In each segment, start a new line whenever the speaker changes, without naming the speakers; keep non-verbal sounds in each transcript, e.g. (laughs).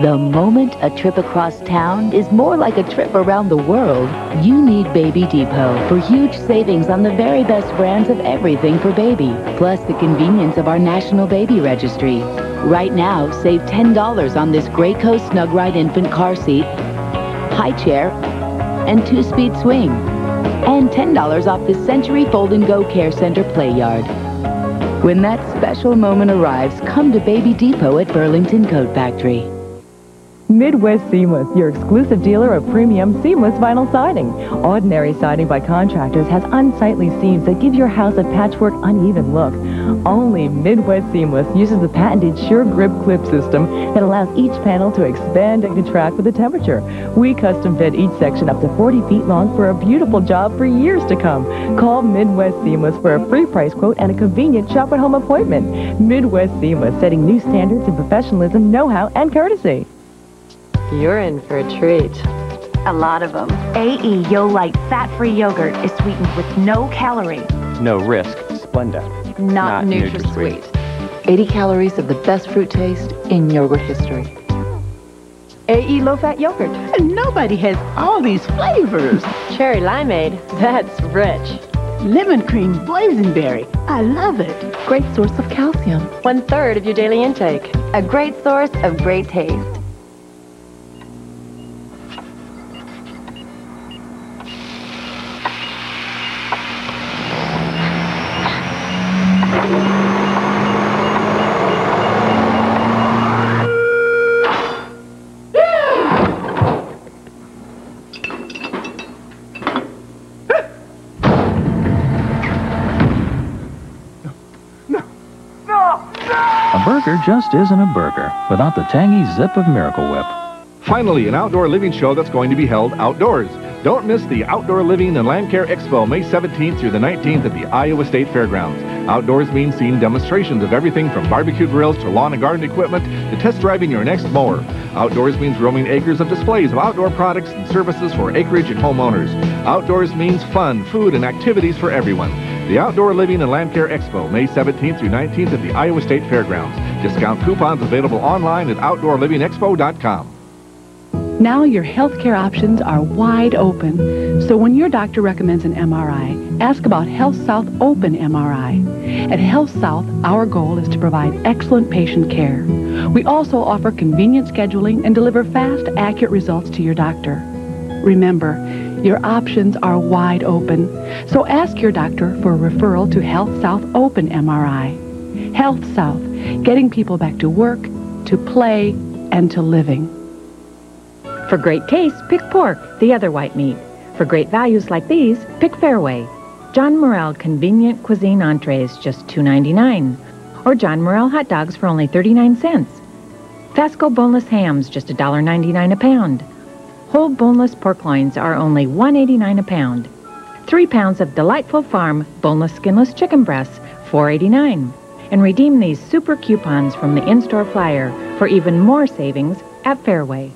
The moment a trip across town is more like a trip around the world, you need Baby Depot for huge savings on the very best brands of everything for baby, plus the convenience of our National Baby Registry. Right now, save $10 on this Graco Snug Ride infant car seat, high chair, and two-speed swing. And $10 off the Century Fold and Go Care Center Play Yard. When that special moment arrives, come to Baby Depot at Burlington Coat Factory.
Midwest Seamless, your exclusive dealer of premium seamless vinyl siding. Ordinary siding by contractors has unsightly seams that give your house a patchwork, uneven look. Only Midwest Seamless uses the patented Sure Grip clip system that allows each panel to expand and contract with the temperature. We custom fit each section up to 40 feet long for a beautiful job for years to come. Call Midwest Seamless for a free price quote and a convenient shop-at-home appointment. Midwest Seamless, setting new standards in professionalism, know-how, and courtesy.
You're in for a treat.
A lot of them. AE Yo-Lite fat-free yogurt is sweetened with no calorie.
No risk. Splenda.
Not,
Not
NutraSweet.
80 calories of the best fruit taste in yogurt history.
AE low-fat yogurt.
And nobody has all these flavors. (laughs)
Cherry limeade, that's rich.
Lemon cream boysenberry. I love it.
Great source of calcium.
One third of your daily intake.
A great source of great taste.
A burger just isn't a burger without the tangy zip of Miracle Whip.
Finally, an outdoor living show that's going to be held outdoors. Don't miss the Outdoor Living and Lawn Care Expo May 17th through the 19th at the Iowa State Fairgrounds. Outdoors means seeing demonstrations of everything from barbecue grills to lawn and garden equipment to test driving your next mower. Outdoors means roaming acres of displays of outdoor products and services for acreage and homeowners. Outdoors means fun, food, and activities for everyone. The Outdoor Living and Land Care Expo, May 17th through 19th at the Iowa State Fairgrounds. Discount coupons available online at OutdoorLivingExpo.com.
Now your healthcare options are wide open. So when your doctor recommends an MRI, ask about Health South Open MRI. At Health South, our goal is to provide excellent patient care. We also offer convenient scheduling and deliver fast, accurate results to your doctor. Remember, your options are wide open. So ask your doctor for a referral to Health South Open MRI. Health South, getting people back to work, to play, and to living.
For great taste, pick pork, the other white meat. For great values like these, pick Fareway. John Morrell Convenient Cuisine Entrees, just $2.99. Or John Morrell Hot Dogs for only 39 cents. Fasco Boneless Hams, just $1.99 a pound. Whole boneless pork loins are only $1.89 a pound. Three pounds of delightful farm boneless skinless chicken breasts, $4.89. And redeem these super coupons from the in-store flyer for even more savings at Fareway.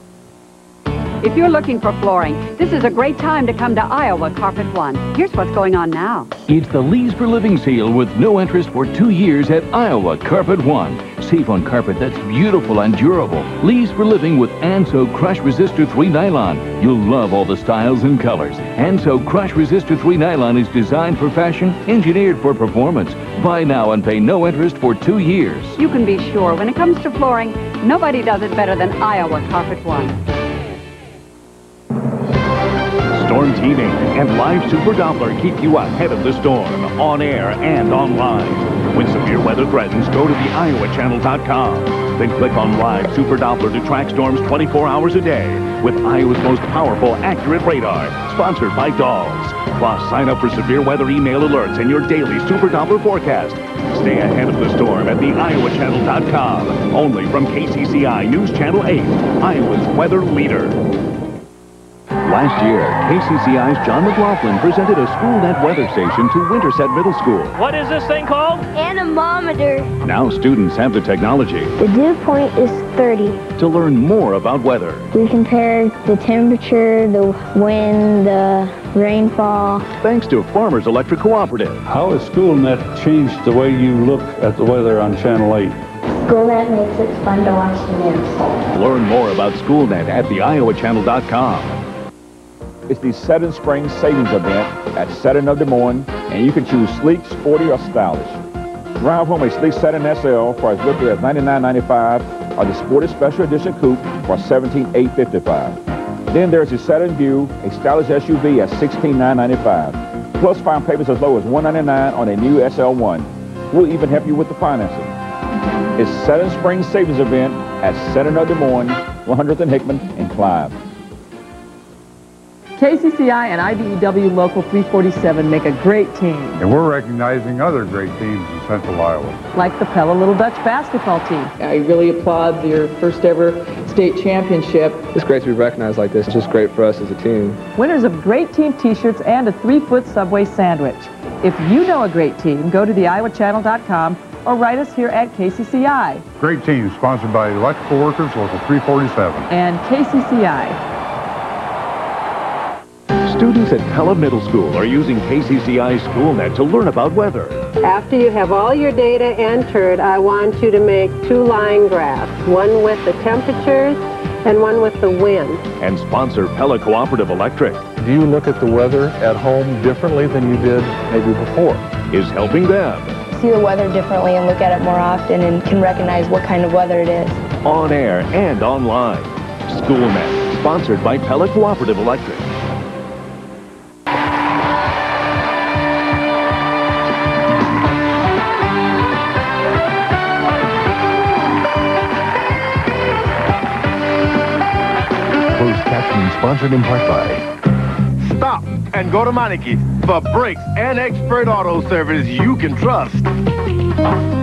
If you're looking for flooring, this is a great time to come to Iowa Carpet One. Here's what's going on now.
It's the Lease for Living sale with no interest for two years at Iowa Carpet One. Save on carpet that's beautiful and durable. Lease for Living with Anso Crush Resistor 3 Nylon. You'll love all the styles and colors. Anso Crush Resistor 3 Nylon is designed for fashion, engineered for performance. Buy now and pay no interest for two years.
You can be sure when it comes to flooring, nobody does it better than Iowa Carpet One.
TV and Live Super Doppler keep you ahead of the storm, on air and online. When severe weather threatens, go to the iowachannel.com. Then click on Live Super Doppler to track storms 24 hours a day with Iowa's most powerful, accurate radar, sponsored by Dahl's. Plus, sign up for severe weather email alerts and your daily Super Doppler forecast. Stay ahead of the storm at the iowachannel.com. Only from KCCI News Channel 8, Iowa's weather leader. Last year, KCCI's John McLaughlin presented a SchoolNet weather station to Winterset Middle School.
What is this thing called?
Anemometer.
Now students have the technology
The dew point is 30.
to learn more about weather.
We compare the temperature, the wind, the rainfall.
Thanks to Farmers Electric Cooperative.
How has SchoolNet changed the way you look at the weather on Channel 8?
SchoolNet makes it fun to watch the news.
Learn more about SchoolNet at theiowachannel.com.
It's the Saturn Spring Savings Event at Saturn of Des Moines, and you can choose sleek, sporty, or stylish. Drive home a sleek Saturn SL for as little as $99.95 or the Sporty Special Edition Coupe for 17,855. Then there's the Saturn View, a stylish SUV at 16,995. Plus find payments as low as 199 on a new SL1. We'll even help you with the financing. It's Saturn Spring Savings Event at Saturn of Des Moines, 100th and Hickman and Clive.
KCCI and IBEW Local 347 make a great team,
And we're recognizing other great teams in Central Iowa.
like the Pella Little Dutch basketball team. I really applaud your first ever state championship.
It's great to be recognized like this. It's just great for us as a team.
Winners of great team t-shirts and a three-foot Subway sandwich. If you know a great team, go to theiowachannel.com or write us here at KCCI
Great team sponsored by Electrical Workers Local 347.
and KCCI.
Students at Pella Middle School are using KCCI SchoolNet to learn about weather.
After you have all your data entered, I want you to make two line graphs, one with the temperatures and one with the wind.
And sponsor Pella Cooperative Electric
Do you look at the weather at home differently than you did maybe before?
is helping them.
See the weather differently and look at it more often and can recognize what kind of weather it is.
On air and online. SchoolNet, sponsored by Pella Cooperative Electric.
Sponsored in part by
Stop and go to Meineke for brakes and expert auto service you can trust.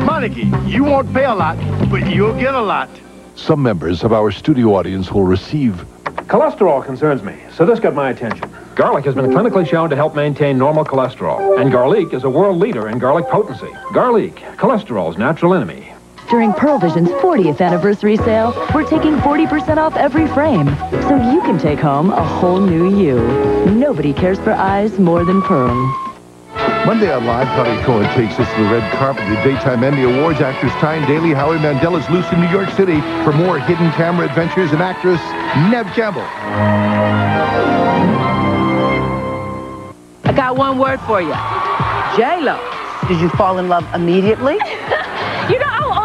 Meineke, you won't pay a lot, but you'll get a lot.
some members of our studio audience will receive
Cholesterol concerns me, so this got my attention. Garlique has been clinically shown to help maintain normal cholesterol, and Garlique is a world leader in garlic potency. Garlique, cholesterol's natural enemy.
During Pearle Vision's 40th anniversary sale, we're taking 40% off every frame, so you can take home a whole new you. Nobody cares for eyes more than Pearle.
Monday on Live, Connie Cohen takes us to the red carpet. The Daytime Emmy Awards actors Tyne Daly, Howie Mandel is loose in New York City for more hidden camera adventures and actress Neve Campbell.
I got one word for you. J-Lo. Did you fall in love immediately? (laughs)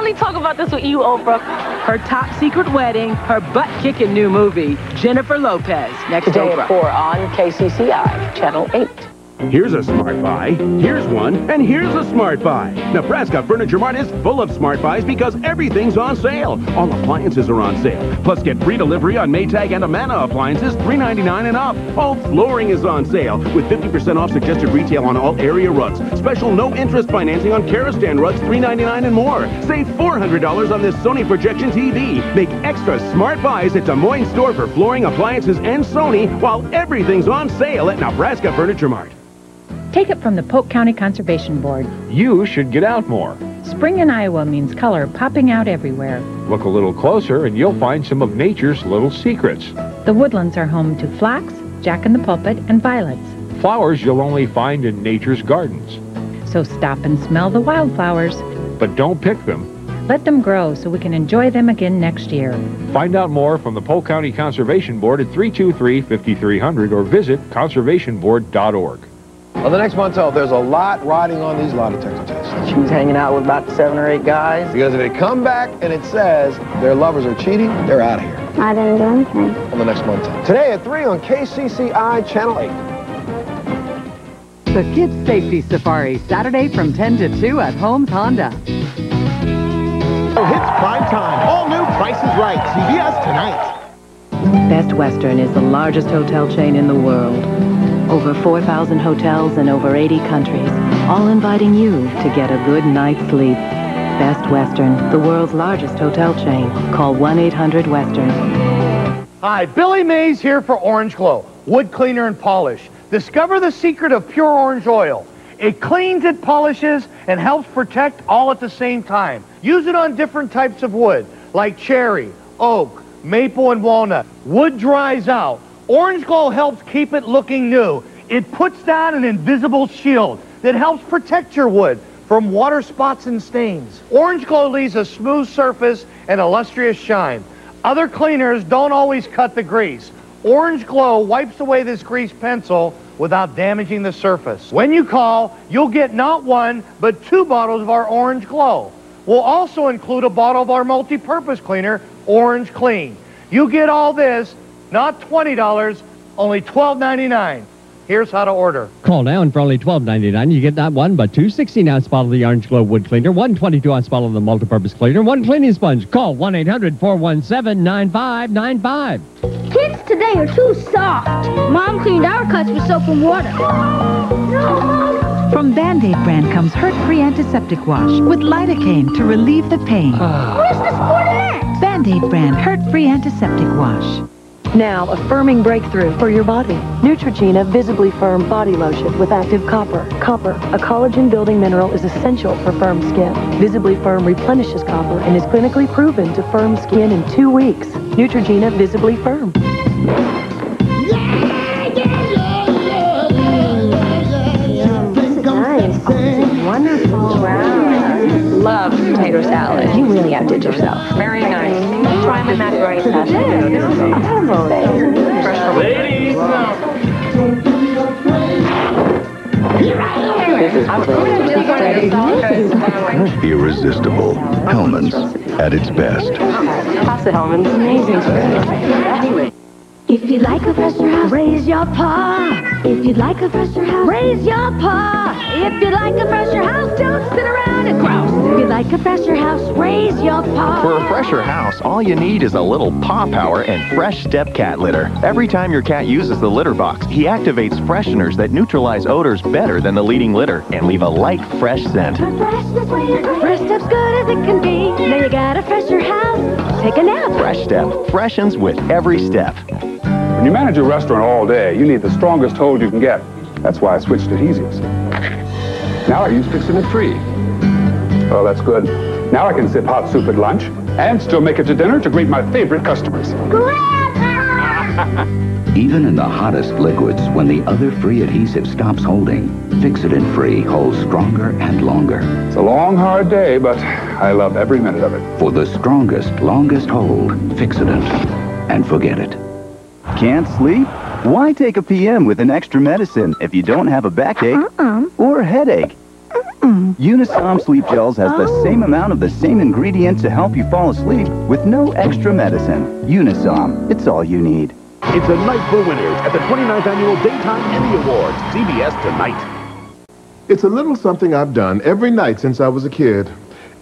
You know, I'll only talk about this with you, Oprah.
Her top secret wedding, her butt-kicking new movie, Jennifer Lopez. Next
Today
Oprah.
at 4 on KCCI, Channel 8.
Here's a smart buy, here's one, and here's a smart buy. Nebraska Furniture Mart is full of smart buys because everything's on sale. All appliances are on sale. Plus, get free delivery on Maytag and Amana appliances, $3.99 and up. All flooring is on sale with 50% off suggested retail on all area rugs. Special no-interest financing on Karastan rugs, $3.99 and more. Save $400 on this Sony projection TV. Make extra smart buys at Des Moines store for flooring, appliances, and Sony while everything's on sale at Nebraska Furniture Mart.
Take it from the Polk County Conservation Board.
You should get out more.
Spring in Iowa means color popping out everywhere.
Look a little closer and you'll find some of nature's little secrets.
The woodlands are home to flax, jack in the pulpit, and violets.
Flowers you'll only find in nature's gardens.
So stop and smell the wildflowers.
But don't pick them.
Let them grow so we can enjoy them again next year.
Find out more from the Polk County Conservation Board at 323-5300 or visit conservationboard.org.
On the next Montel, there's a lot riding on these lie detector tests.
She was hanging out with about seven or eight guys.
Because if they come back and it says their lovers are cheating, they're out of here.
I didn't do anything.
On the next Montel. Today at 3 on KCCI Channel 8.
The Kids Safety Safari, Saturday from 10 to 2 at Holmes Honda.
Oh, hits prime time. All new Price is Right. CBS tonight.
Best Western is the largest hotel chain in the world. Over 4,000 hotels in over 80 countries, all inviting you to get a good night's sleep. Best Western, the world's largest hotel chain. Call 1-800-WESTERN.
Hi, Billy Mays here for Orange Glo, wood cleaner and polish. Discover the secret of pure orange oil. It cleans, it polishes, and helps protect all at the same time. Use it on different types of wood, like cherry, oak, maple, and walnut. Wood dries out. Orange Glo helps keep it looking new. It puts down an invisible shield that helps protect your wood from water spots and stains. Orange Glo leaves a smooth surface and a lustrous shine. Other cleaners don't always cut the grease. Orange Glo wipes away this grease pencil without damaging the surface. When you call, you'll get not one, but two bottles of our Orange Glo. We'll also include a bottle of our multi-purpose cleaner, Orange Clean. You get all this, not $20, only $12.99. Here's how to order.
Call now and for only $12.99 you get not one but two 16-ounce bottle of the Orange Glo Wood Cleaner, one 22-ounce bottle of the Multipurpose Cleaner, one cleaning sponge. Call 1-800-417-9595.
Kids today are too soft. Mom cleaned our cuts with soap and water.
From Band-Aid brand comes hurt-free antiseptic wash with lidocaine to relieve the pain.
Where's the Sportanex?
Band-Aid brand hurt-free antiseptic wash.
Now, a firming breakthrough for your body. Neutrogena Visibly Firm Body Lotion with active copper. Copper, a collagen-building mineral, is essential for firm skin. Visibly Firm replenishes copper and is clinically proven to firm skin in two weeks. Neutrogena Visibly Firm.
Wonderful. Wow. Love potato salad. You really outdid yourself. Very nice. Try my macaroni salad.
Irresistible. Hellmann's at its best.
Pasta Hellmann's amazing.
If you'd like a fresher house, raise your paw. If you'd like a fresher house, raise your paw. If you'd like a fresher house, don't sit around and grouse. If you'd like a fresher house, raise your paw.
For a fresher house, all you need is a little paw power and fresh step cat litter. Every time your cat uses the litter box, he activates fresheners that neutralize odors better than the leading litter and leave a light, fresh scent.
Fresh this way, fresh step's good as it can be. Now you got a fresher house, take a nap.
Fresh Step freshens with every step.
When you manage a restaurant all day, you need the strongest hold you can get. That's why I switched to adhesives. Now I use Fixodent Free. Oh, that's good. Now I can sip hot soup at lunch and still make it to dinner to greet my favorite customers. (laughs)
Even in the hottest liquids, when the other free adhesive stops holding, Fixodent Free holds stronger and longer.
It's a long, hard day, but I love every minute of it.
For the strongest, longest hold, Fixodent and forget it.
Can't sleep? Why take a PM with an extra medicine if you don't have a backache uh-uh. or a headache? Unisom Sleep Gels has the oh. same amount of the same ingredient to help you fall asleep with no extra medicine. Unisom, it's all you need.
It's a night for winners at the 29th Annual Daytime Emmy Awards. CBS tonight.
It's a little something I've done every night since I was a kid.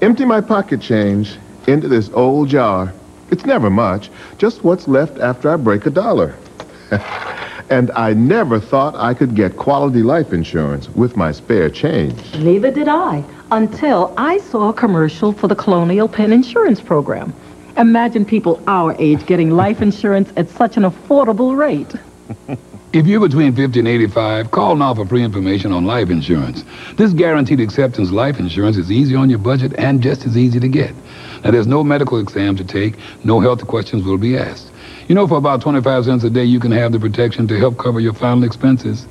Empty my pocket change into this old jar. It's never much, just what's left after I break a dollar. (laughs) and I never thought I could get quality life insurance with my spare change.
Neither did I, until I saw a commercial for the Colonial Penn Insurance Program. Imagine people our age getting life insurance at such an affordable rate.
If you're between 50 and 85, call now for free information on life insurance. This guaranteed acceptance life insurance is easy on your budget and just as easy to get. Now, there's no medical exam to take, no health questions will be asked. You know, for about 25 cents a day, you can have the protection to help cover your final expenses,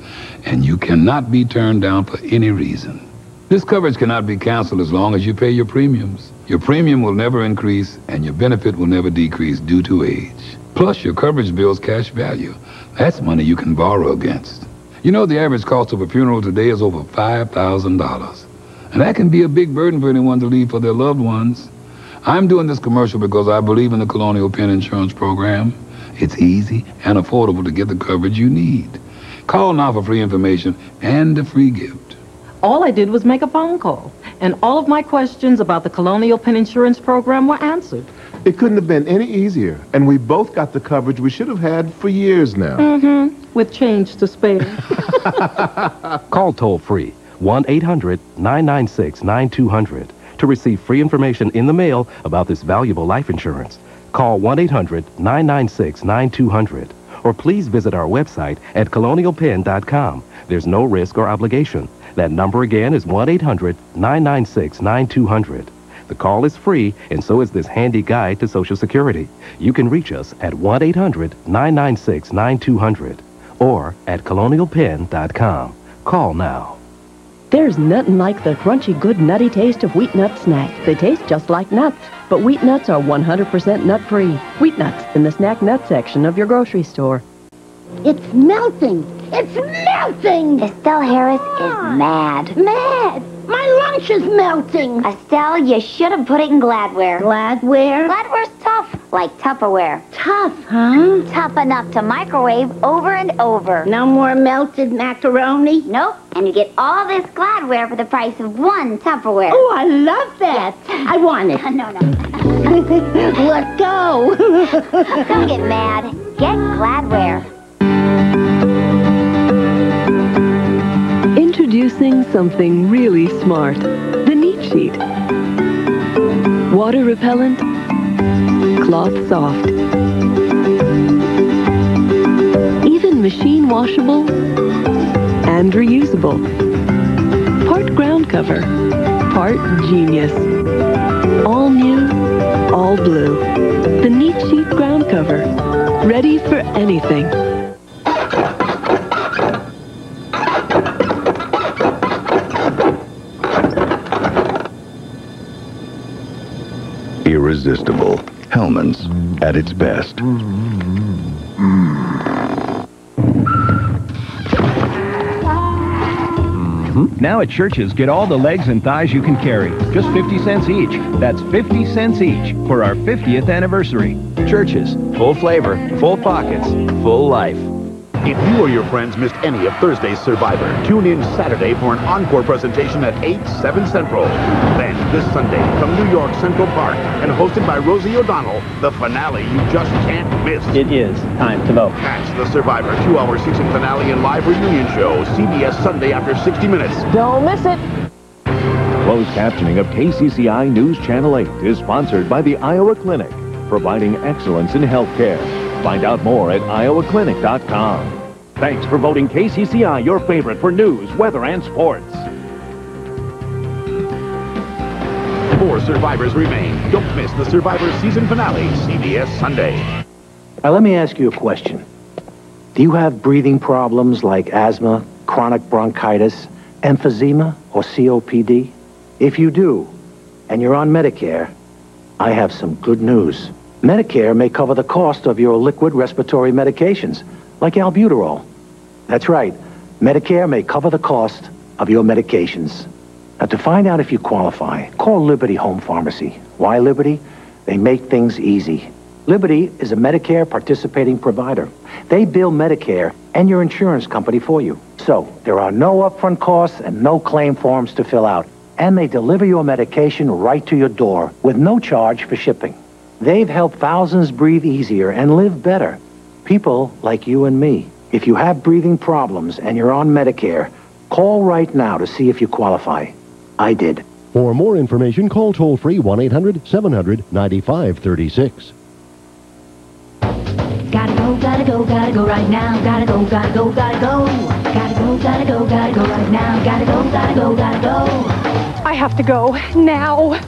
and you cannot be turned down for any reason. This coverage cannot be canceled as long as you pay your premiums. Your premium will never increase, and your benefit will never decrease due to age. Plus, your coverage bills cash value. That's money you can borrow against. You know, the average cost of a funeral today is over $5,000. And that can be a big burden for anyone to leave for their loved ones. I'm doing this commercial because I believe in the Colonial Penn Insurance Program. It's easy and affordable to get the coverage you need. Call now for free information and a free gift.
All I did was make a phone call, and all of my questions about the Colonial Penn Insurance Program were answered.
It couldn't have been any easier, and we both got the coverage we should have had for years now.
Mm-hmm. With change to spare. (laughs) (laughs)
Call toll free 1 800 996 9200 to receive free information in the mail about this valuable life insurance. Call 1 800 996 9200 or please visit our website at colonialpenn.com. There's no risk or obligation. That number again is 1 800 996 9200. The call is free, and so is this handy guide to Social Security. You can reach us at 1 800 996 9200 or at colonialpenn.com. Call now.
There's nothing like the crunchy, good, nutty taste of Wheat Nut Snack. They taste just like nuts, but Wheat Nuts are 100% nut-free. Wheat Nuts in the snack nut section of your grocery store.
It's melting. It's melting. Estelle Harris is ah. mad. Mad. My lunch is melting. Estelle, you should have put it in Gladware. Gladware? Gladware's tough. Like Tupperware. Tough, huh? Tough enough to microwave over and over. No more melted macaroni? Nope. And you get all this Gladware for the price of one Tupperware. Oh, I love that. Yes. I want it. (laughs) no, no. (laughs) Let's go. (laughs) Don't get mad. Get Gladware.
Something really smart. The Neat Sheet. Water repellent, cloth soft. Even machine washable and reusable. Part ground cover, part genius. All new, all blue. The Neat Sheet ground cover. Ready for anything.
Irresistible. Hellmann's at its best. Mm-hmm.
Now at Church's, get all the legs and thighs you can carry. Just 50 cents each. That's 50 cents each for our 50th anniversary. Church's, Full flavor, full pockets, full life.
If you or your friends missed any of Thursday's Survivor, tune in Saturday for an encore presentation at 8, 7 Central. Then, this Sunday, from New York Central Park and hosted by Rosie O'Donnell, the finale you just can't miss.
It is time to vote.
Catch the Survivor two-hour season finale and live reunion show, CBS Sunday after 60 minutes.
Don't miss it.
Closed captioning of KCCI News Channel 8 is sponsored by the Iowa Clinic, providing excellence in healthcare. Find out more at iowaclinic.com. Thanks for voting KCCI your favorite for news, weather, and sports.
Four survivors remain. Don't miss the Survivor season finale, CBS Sunday.
Now, let me ask you a question. Do you have breathing problems like asthma, chronic bronchitis, emphysema, or COPD? If you do, and you're on Medicare, I have some good news. Medicare may cover the cost of your liquid respiratory medications, like albuterol. That's right. Medicare may cover the cost of your medications. Now, to find out if you qualify, call Liberty Home Pharmacy. Why Liberty? They make things easy. Liberty is a Medicare participating provider. They bill Medicare and your insurance company for you. So, there are no upfront costs and no claim forms to fill out. And they deliver your medication right to your door with no charge for shipping. They've helped thousands breathe easier and live better. People like you and me. If you have breathing problems and you're on Medicare, call right now to see if you qualify. I did.
For more information, call toll free 1 800 700 9536.
Gotta go, gotta go, gotta go right now. Gotta go, gotta go, gotta go. Gotta go, gotta go, gotta go right now. Gotta go, gotta go, gotta go.
I have to go now.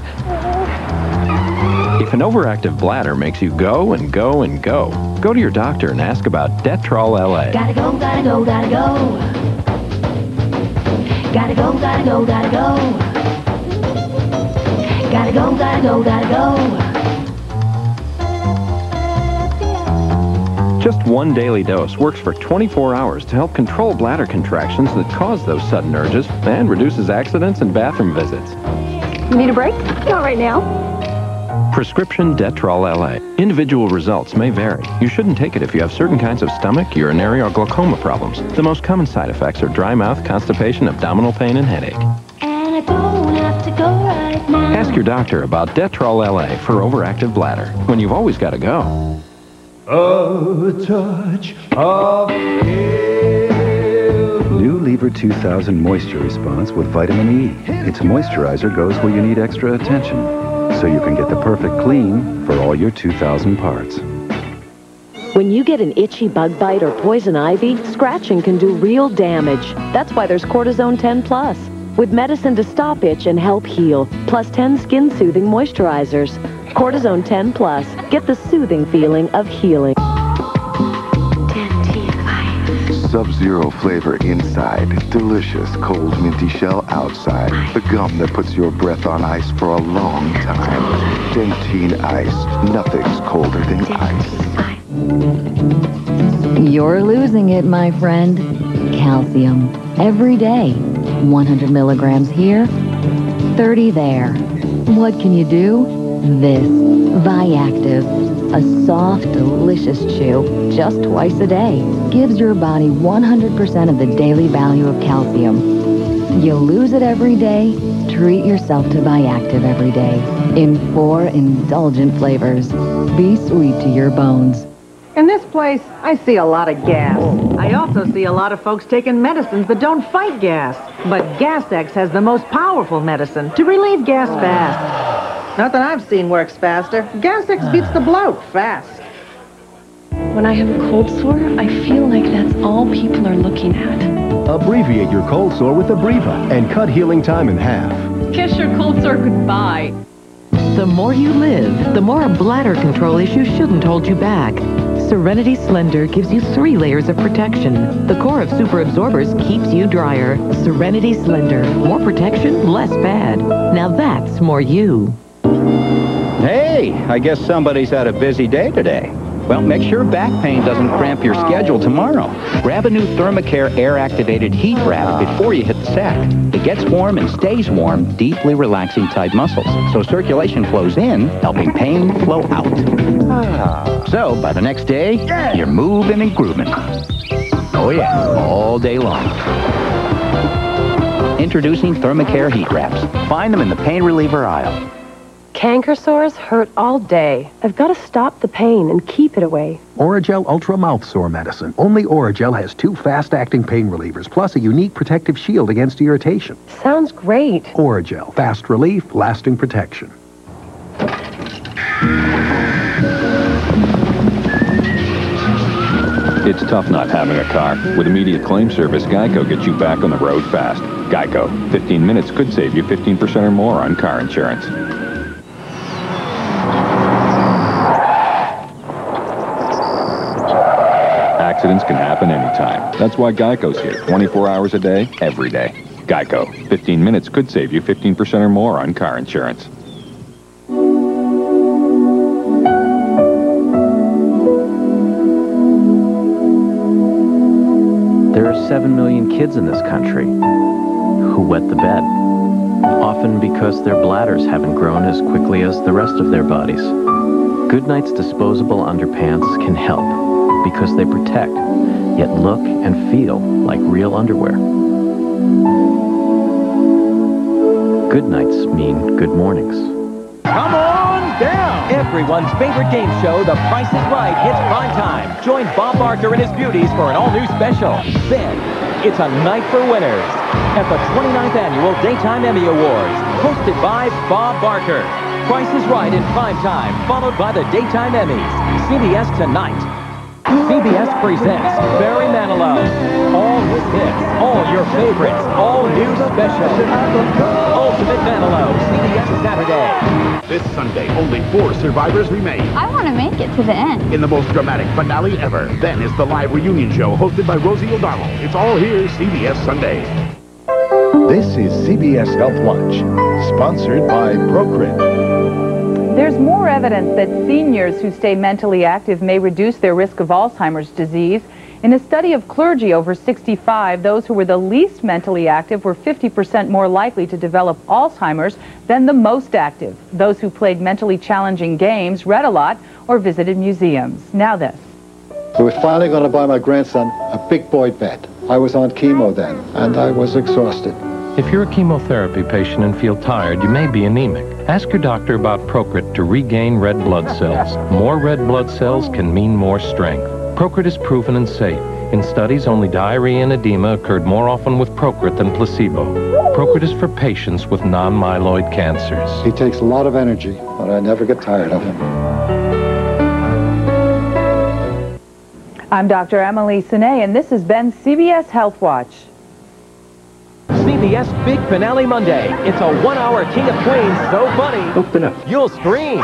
If an overactive bladder makes you go and go and go, go to your doctor and ask about Detrol LA.
Gotta go, gotta go, gotta go. Gotta go, gotta go, gotta go. Gotta go, gotta go, gotta go.
Just one daily dose works for 24 hours to help control bladder contractions that cause those sudden urges and reduces accidents and bathroom visits.
You need a break? Not right now.
Prescription Detrol LA. Individual results may vary. You shouldn't take it if you have certain kinds of stomach, urinary, or glaucoma problems. The most common side effects are dry mouth, constipation, abdominal pain, and headache.
And I don't have to go right now.
Ask your doctor about Detrol LA for overactive bladder when you've always got to go.
A touch of
New Lever 2000 Moisture Response with vitamin E. Its moisturizer goes where you need extra attention, so you can get the perfect clean for all your 2000 parts.
When you get an itchy bug bite or poison ivy, scratching can do real damage. That's why there's Cortizone 10 Plus, with medicine to stop itch and help heal, plus 10 skin-soothing moisturizers. Cortizone 10 Plus. Get the soothing feeling of healing.
Sub-Zero flavor inside, delicious cold minty shell outside. The gum that puts your breath on ice for a long time. Dentyne Ice. Nothing's colder than ice.
You're losing it, my friend. Calcium. Every day. 100 milligrams here, 30 there. What can you do? This. Viactiv. A soft, delicious chew, just twice a day, gives your body 100% of the daily value of calcium. You lose it every day, treat yourself to Viactiv every day. In four indulgent flavors. Be sweet to your bones.
In this place, I see a lot of gas. I also see a lot of folks taking medicines that don't fight gas. But GasX has the most powerful medicine to relieve gas fast. Not that I've seen works faster. GasX beats the bloat fast.
When I have a cold sore, I feel like that's all people are looking at.
Abbreviate your cold sore with Abreva and cut healing time in half.
Kiss your cold sore goodbye.
The more you live, the more a bladder control issue shouldn't hold you back. Serenity Slender gives you three layers of protection. The core of super absorbers keeps you drier. Serenity Slender. More protection, less bad. Now that's more you.
Hey, I guess somebody's had a busy day today. Well, make sure back pain doesn't cramp your schedule tomorrow. Grab a new Thermacare air-activated heat wrap before you hit the sack. It gets warm and stays warm, deeply relaxing tight muscles. So circulation flows in, helping pain flow out. So, by the next day, you're moving and grooving. Oh yeah, all day long. Introducing Thermacare heat wraps. Find them in the pain reliever aisle.
Canker sores hurt all day. I've got to stop the pain and keep it away.
Orajel Ultra Mouth Sore Medicine. Only Orajel has two fast-acting pain relievers, plus a unique protective shield against irritation.
Sounds great.
Orajel. Fast relief, lasting protection.
It's tough not having a car. With immediate claim service, Geico gets you back on the road fast. Geico. 15 minutes could save you 15% or more on car insurance. Accidents can happen anytime. That's why Geico's here 24 hours a day, every day. Geico. 15 minutes could save you 15% or more on car insurance.
There are 7 million kids in this country who wet the bed, often because their bladders haven't grown as quickly as the rest of their bodies. GoodNites disposable underpants can help because they protect, yet look and feel like real underwear. Good nights mean good mornings.
Come on down! Everyone's favorite game show, The Price is Right, hits prime time. Join Bob Barker and his beauties for an all-new special. Then, it's a night for winners at the 29th Annual Daytime Emmy Awards, hosted by Bob Barker. Price is Right in prime time, followed by the Daytime Emmys. CBS tonight. CBS presents Barry Manilow. All his hits, all your favorites, all new special. Ultimate Manilow, CBS Saturday.
This Sunday, only four survivors remain.
I want to make it to the end.
In the most dramatic finale ever. Then is the live reunion show hosted by Rosie O'Donnell. It's all here, CBS Sunday.
This is CBS Health Watch, sponsored by Procrit.
There's more evidence that seniors who stay mentally active may reduce their risk of Alzheimer's disease. In a study of clergy over 65, those who were the least mentally active were 50% more likely to develop Alzheimer's than the most active. Those who played mentally challenging games, read a lot, or visited museums. Now this.
We were finally going to buy my grandson a big boy bed. I was on chemo then, and I was exhausted.
If you're a chemotherapy patient and feel tired, you may be anemic. Ask your doctor about Procrit to regain red blood cells. More red blood cells can mean more strength. Procrit is proven and safe. In studies, only diarrhea and edema occurred more often with Procrit than placebo. Procrit is for patients with non-myeloid cancers.
He takes a lot of energy, but I never get tired of him.
I'm Dr. Emily Senay, and this has been CBS Health Watch.
CBS Big Finale Monday. It's a one-hour King of Queens so funny.
Open up.
You'll scream.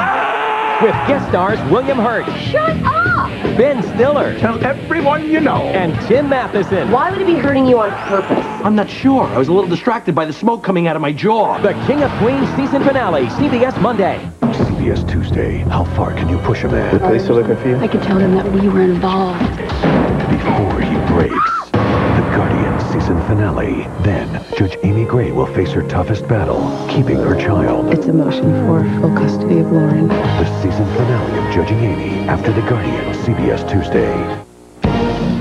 with guest stars William Hurt.
Shut up!
Ben Stiller.
Tell everyone you know.
And Tim Matheson.
Why would he be hurting you on purpose?
I'm not sure. I was a little distracted by the smoke coming out of my jaw.
The King of Queens season finale, CBS Monday.
CBS Tuesday. How far can you push a man?
The police are looking for you?
I could tell them that we were involved.
Before he breaks. The Guardian season finale. Then, Judge Amy Gray will face her toughest battle, keeping her child.
It's a motion for full custody of Lauren.
The season finale of Judging Amy after The Guardian, CBS Tuesday.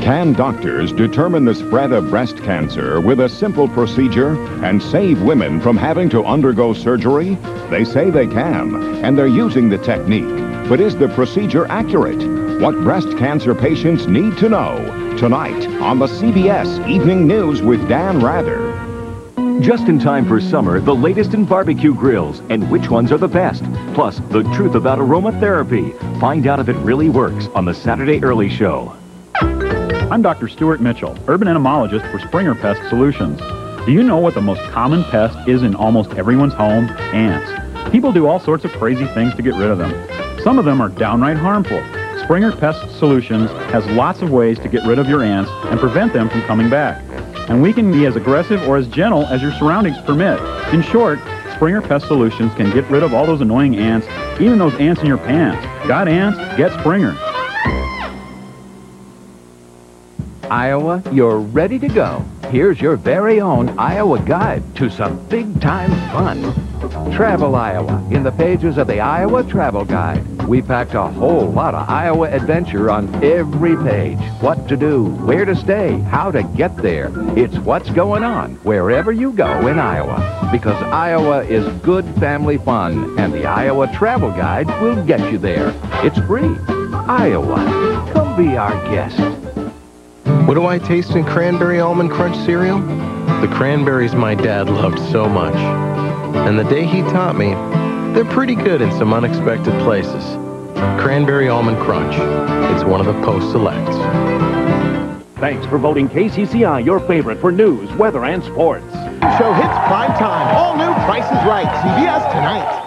Can doctors determine the spread of breast cancer with a simple procedure and save women from having to undergo surgery? They say they can, and they're using the technique. But is the procedure accurate? What breast cancer patients need to know tonight on the CBS Evening News with Dan Rather.
Just in time for summer, the latest in barbecue grills and which ones are the best. Plus, the truth about aromatherapy. Find out if it really works on the Saturday Early Show.
I'm Dr. Stuart Mitchell, urban entomologist for Springer Pest Solutions. Do you know what the most common pest is in almost everyone's home? Ants. People do all sorts of crazy things to get rid of them. Some of them are downright harmful. Springer Pest Solutions has lots of ways to get rid of your ants and prevent them from coming back. And we can be as aggressive or as gentle as your surroundings permit. In short, Springer Pest Solutions can get rid of all those annoying ants, even those ants in your pants. Got ants? Get Springer.
Iowa, you're ready to go. Here's your very own Iowa guide to some big-time fun. Travel Iowa in the pages of the Iowa Travel Guide. We packed a whole lot of Iowa adventure on every page. What to do, where to stay, how to get there. It's what's going on wherever you go in Iowa. Because Iowa is good family fun, and the Iowa Travel Guide will get you there. It's free. Iowa, come be our guest.
What do I taste in cranberry almond crunch cereal? The cranberries my dad loved so much. And the day he taught me, they're pretty good in some unexpected places. Cranberry almond crunch. It's one of the post selects.
Thanks for voting KCCI your favorite for news, weather, and sports.
Show hits prime time. All new Price is Right. CBS tonight.